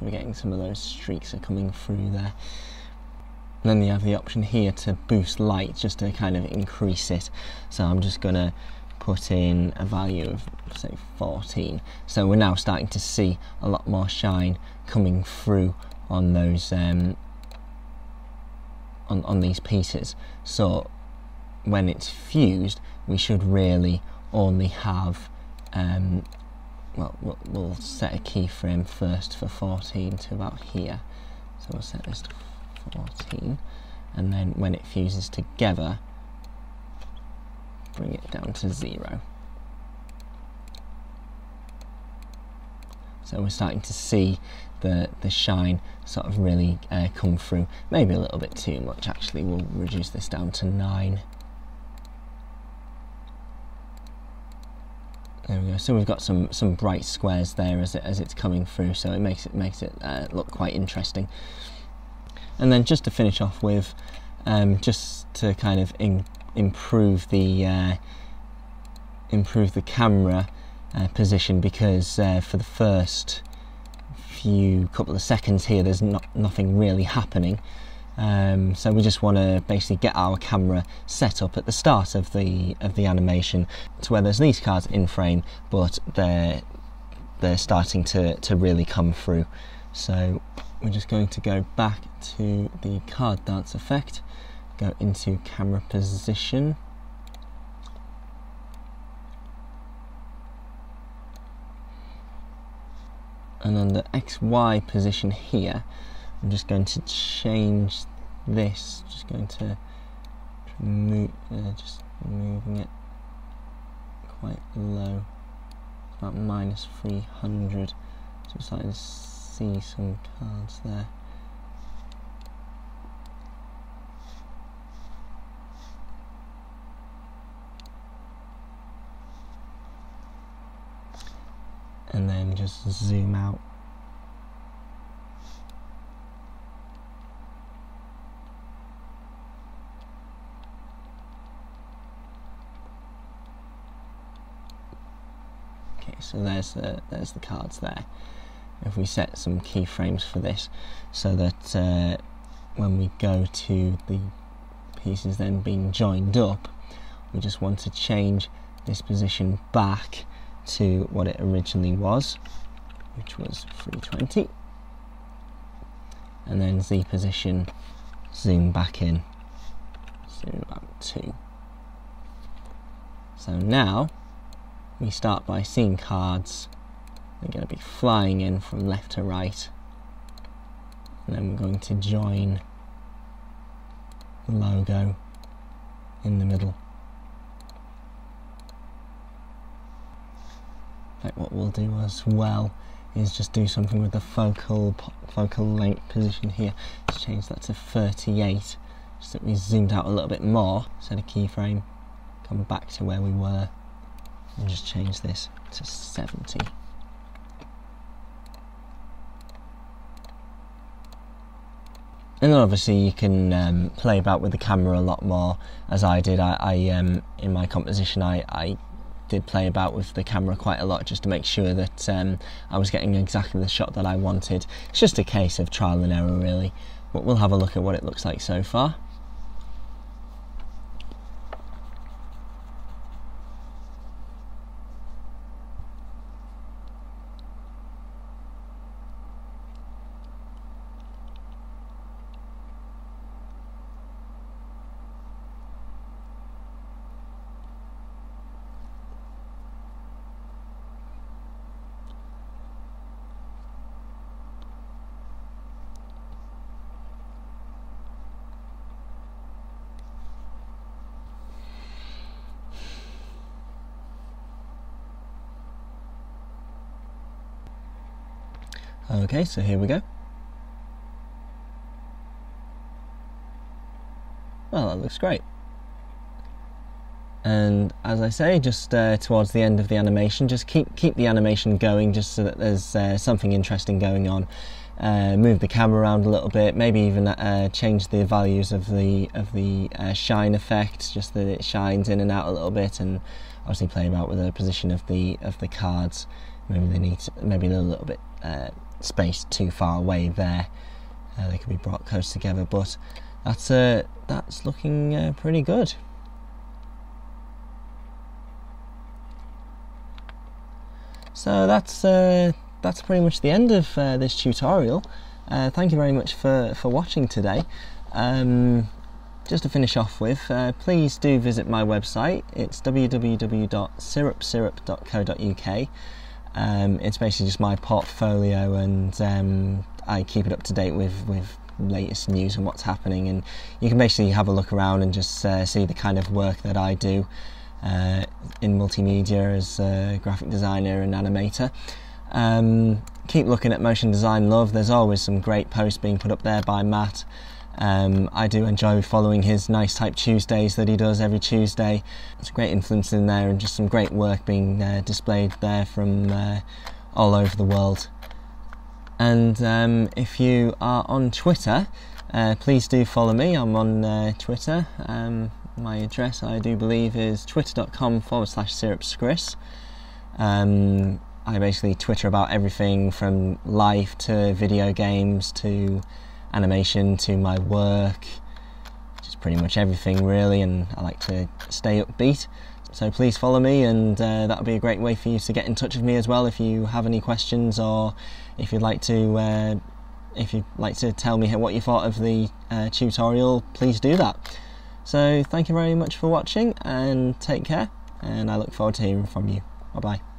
So we're getting some of those streaks are coming through there. And then you have the option here to boost light just to kind of increase it. So I'm just going to put in a value of say 14. So we're now starting to see a lot more shine coming through on those um, on, on these pieces. So when it's fused, we should really only have um, well, we'll set a keyframe first for 14 to about here. So we'll set this to 14 and then when it fuses together bring it down to zero. So we're starting to see the, the shine sort of really uh, come through. Maybe a little bit too much actually, we'll reduce this down to 9. There we go. So we've got some some bright squares there as it as it's coming through. So it makes it makes it uh, look quite interesting. And then just to finish off with, um, just to kind of improve the uh, improve the camera uh, position because uh, for the first few couple of seconds here there's not nothing really happening um, so we just want to basically get our camera set up at the start of the of the animation to where there's these cards in frame but they're they're starting to, to really come through. So we're just going to go back to the card dance effect go into camera position. And the XY position here I'm just going to change this. Just going to move uh, just moving it quite low. About minus 300 so I'm starting to see some cards there. And then just zoom out okay so there's the there's the cards there if we set some keyframes for this so that uh, when we go to the pieces then being joined up we just want to change this position back to what it originally was, which was 320. And then Z position, zoom back in, zoom about 2. So now we start by seeing cards. They're going to be flying in from left to right. And then we're going to join the logo in the middle. like what we'll do as well is just do something with the focal focal length position here Let's change that to 38 just that we zoomed out a little bit more set a keyframe come back to where we were and just change this to 70 and then obviously you can um, play about with the camera a lot more as I did I, I um, in my composition I, I did play about with the camera quite a lot just to make sure that um, I was getting exactly the shot that I wanted. It's just a case of trial and error really, but we'll have a look at what it looks like so far. Okay, so here we go. Well, that looks great. And as I say, just uh, towards the end of the animation, just keep keep the animation going, just so that there's uh, something interesting going on. Uh, move the camera around a little bit, maybe even uh, change the values of the of the uh, shine effect, just that it shines in and out a little bit, and obviously play about with the position of the of the cards. Maybe they need to, maybe a little bit spaced too far away there. Uh, they could be brought close together, but that's uh, that's looking uh, pretty good. So that's uh, that's pretty much the end of uh, this tutorial. Uh, thank you very much for, for watching today. Um, just to finish off with, uh, please do visit my website. It's www.syrupsyrup.co.uk. Um, it's basically just my portfolio, and um, I keep it up to date with with latest news and what's happening. And you can basically have a look around and just uh, see the kind of work that I do uh, in multimedia as a graphic designer and animator. Um, keep looking at Motion Design Love. There's always some great posts being put up there by Matt. Um, I do enjoy following his Nice Type Tuesdays that he does every Tuesday. It's a great influence in there and just some great work being uh, displayed there from uh, all over the world. And um, if you are on Twitter, uh, please do follow me. I'm on uh, Twitter. Um, my address, I do believe, is twitter.com forward slash syrupskriss. Um, I basically Twitter about everything from life to video games to animation to my work, just pretty much everything really, and I like to stay upbeat. So please follow me, and uh, that'll be a great way for you to get in touch with me as well if you have any questions or if you'd like to. Uh, if you'd like to tell me what you thought of the uh, tutorial, please do that. So, thank you very much for watching and take care, and I look forward to hearing from you. Bye bye.